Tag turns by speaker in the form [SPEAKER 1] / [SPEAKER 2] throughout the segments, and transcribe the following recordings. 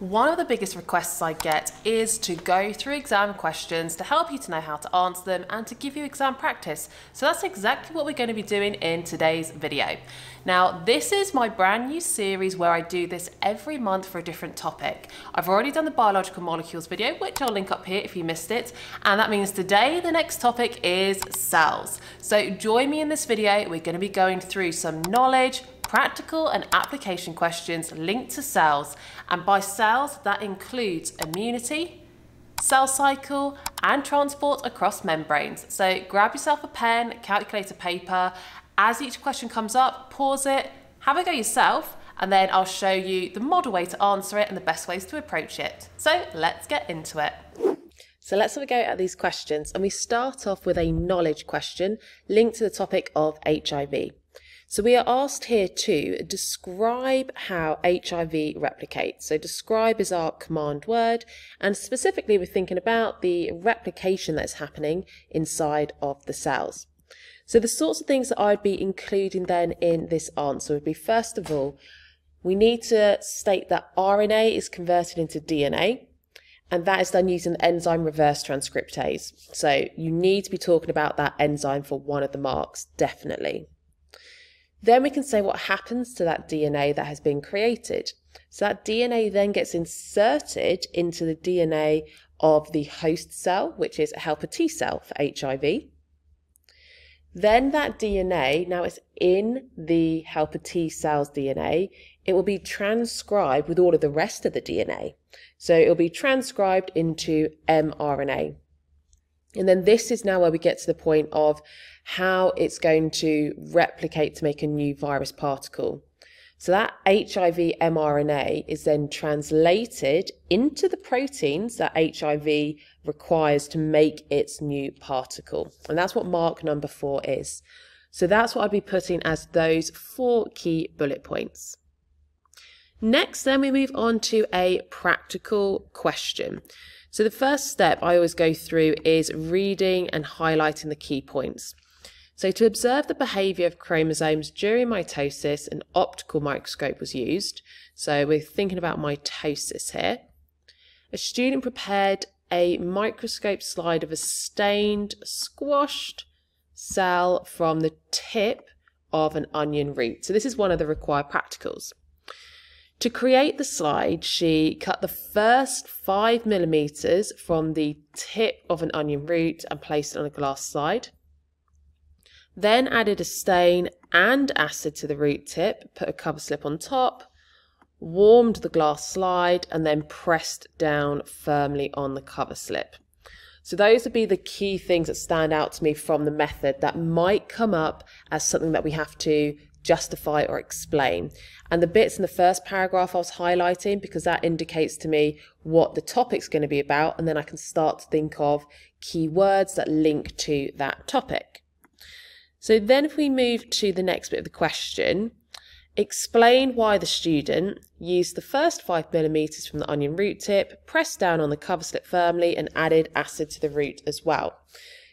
[SPEAKER 1] One of the biggest requests I get is to go through exam questions to help you to know how to answer them and to give you exam practice. So that's exactly what we're going to be doing in today's video. Now, this is my brand new series where I do this every month for a different topic. I've already done the biological molecules video, which I'll link up here if you missed it. And that means today the next topic is cells. So join me in this video. We're going to be going through some knowledge, practical and application questions linked to cells. And by cells, that includes immunity, cell cycle, and transport across membranes. So grab yourself a pen, calculator paper. As each question comes up, pause it, have a go yourself, and then I'll show you the model way to answer it and the best ways to approach it. So let's get into it. So let's have a go at these questions and we start off with a knowledge question linked to the topic of HIV. So we are asked here to describe how HIV replicates. So describe is our command word, and specifically we're thinking about the replication that's happening inside of the cells. So the sorts of things that I'd be including then in this answer would be first of all, we need to state that RNA is converted into DNA and that is done using the enzyme reverse transcriptase. So you need to be talking about that enzyme for one of the marks, definitely. Then we can say what happens to that DNA that has been created. So that DNA then gets inserted into the DNA of the host cell, which is a helper T cell for HIV. Then that DNA, now it's in the helper T cell's DNA, it will be transcribed with all of the rest of the DNA. So it will be transcribed into mRNA. And then this is now where we get to the point of how it's going to replicate to make a new virus particle. So that HIV mRNA is then translated into the proteins that HIV requires to make its new particle. And that's what mark number four is. So that's what I'd be putting as those four key bullet points. Next, then we move on to a practical question. So the first step I always go through is reading and highlighting the key points. So to observe the behaviour of chromosomes during mitosis, an optical microscope was used. So we're thinking about mitosis here. A student prepared a microscope slide of a stained, squashed cell from the tip of an onion root. So this is one of the required practicals. To create the slide, she cut the first five millimeters from the tip of an onion root and placed it on a glass slide. Then added a stain and acid to the root tip, put a cover slip on top, warmed the glass slide, and then pressed down firmly on the cover slip. So those would be the key things that stand out to me from the method that might come up as something that we have to justify or explain. And the bits in the first paragraph I was highlighting because that indicates to me what the topic's going to be about, and then I can start to think of keywords that link to that topic. So then if we move to the next bit of the question, explain why the student used the first five millimeters from the onion root tip, pressed down on the cover slip firmly, and added acid to the root as well.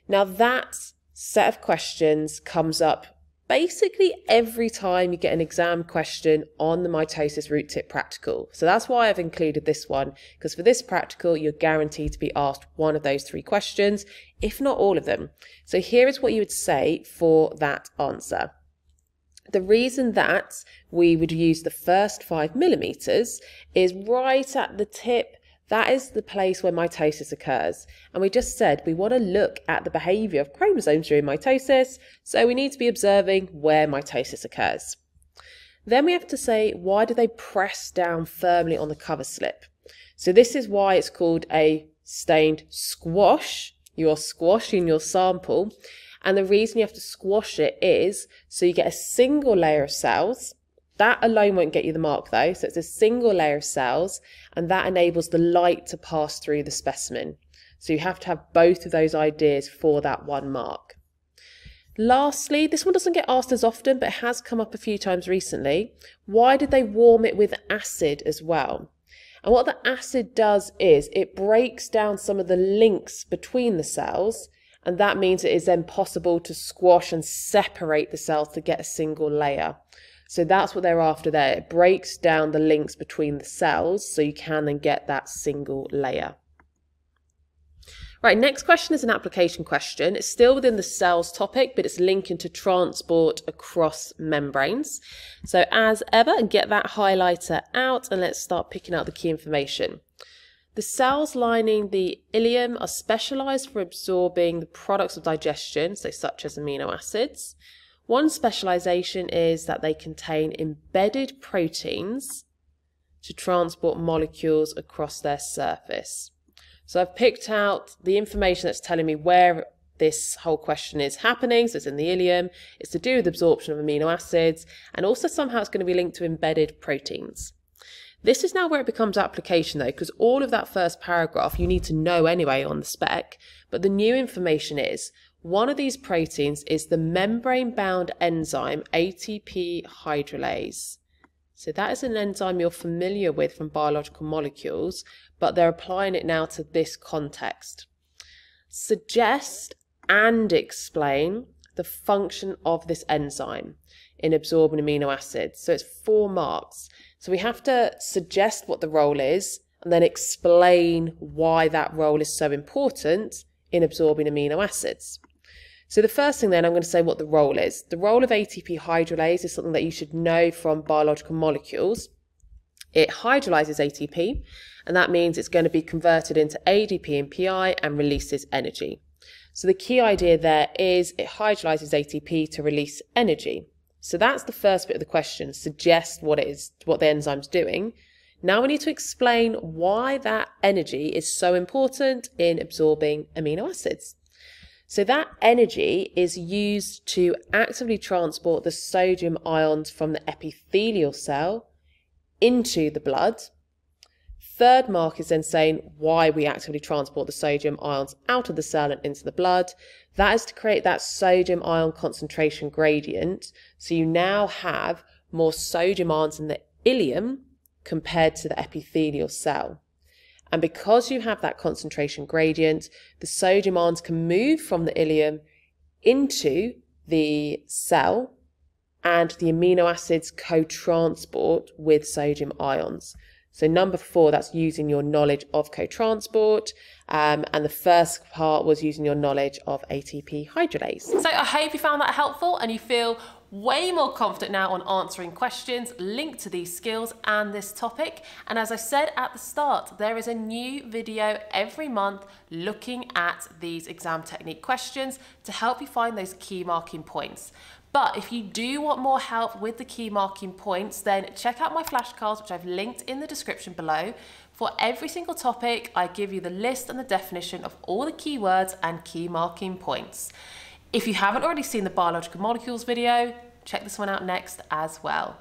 [SPEAKER 1] Now that set of questions comes up basically every time you get an exam question on the mitosis root tip practical. So that's why I've included this one, because for this practical, you're guaranteed to be asked one of those three questions, if not all of them. So here is what you would say for that answer. The reason that we would use the first five millimeters is right at the tip that is the place where mitosis occurs. And we just said we want to look at the behavior of chromosomes during mitosis, so we need to be observing where mitosis occurs. Then we have to say, why do they press down firmly on the cover slip? So this is why it's called a stained squash. You're squashing your sample. And the reason you have to squash it is so you get a single layer of cells that alone won't get you the mark though. So it's a single layer of cells and that enables the light to pass through the specimen. So you have to have both of those ideas for that one mark. Lastly, this one doesn't get asked as often, but it has come up a few times recently. Why did they warm it with acid as well? And what the acid does is it breaks down some of the links between the cells, and that means it is then possible to squash and separate the cells to get a single layer. So that's what they're after there. It breaks down the links between the cells so you can then get that single layer. Right, next question is an application question. It's still within the cells topic, but it's linking to transport across membranes. So as ever, get that highlighter out and let's start picking out the key information. The cells lining the ileum are specialized for absorbing the products of digestion, so such as amino acids. One specialization is that they contain embedded proteins to transport molecules across their surface. So I've picked out the information that's telling me where this whole question is happening. So it's in the ileum, it's to do with absorption of amino acids, and also somehow it's going to be linked to embedded proteins. This is now where it becomes application though, because all of that first paragraph you need to know anyway on the spec, but the new information is one of these proteins is the membrane bound enzyme ATP hydrolase. So that is an enzyme you're familiar with from biological molecules, but they're applying it now to this context. Suggest and explain the function of this enzyme in absorbing amino acids. So it's four marks. So we have to suggest what the role is and then explain why that role is so important in absorbing amino acids. So the first thing then, I'm going to say what the role is. The role of ATP hydrolase is something that you should know from biological molecules. It hydrolyzes ATP, and that means it's going to be converted into ADP and PI and releases energy. So the key idea there is it hydrolyzes ATP to release energy. So that's the first bit of the question, suggest what it is, what the enzyme's doing. Now we need to explain why that energy is so important in absorbing amino acids. So that energy is used to actively transport the sodium ions from the epithelial cell into the blood. Third mark is then saying why we actively transport the sodium ions out of the cell and into the blood. That is to create that sodium ion concentration gradient. So you now have more sodium ions in the ileum compared to the epithelial cell. And because you have that concentration gradient, the sodium ions can move from the ileum into the cell and the amino acids co-transport with sodium ions. So number four, that's using your knowledge of co-transport. Um, and the first part was using your knowledge of ATP hydrolase.
[SPEAKER 2] So I hope you found that helpful and you feel way more confident now on answering questions linked to these skills and this topic. And as I said at the start, there is a new video every month looking at these exam technique questions to help you find those key marking points. But if you do want more help with the key marking points, then check out my flashcards, which I've linked in the description below. For every single topic, I give you the list and the definition of all the keywords and key marking points. If you haven't already seen the biological molecules video, check this one out next as well.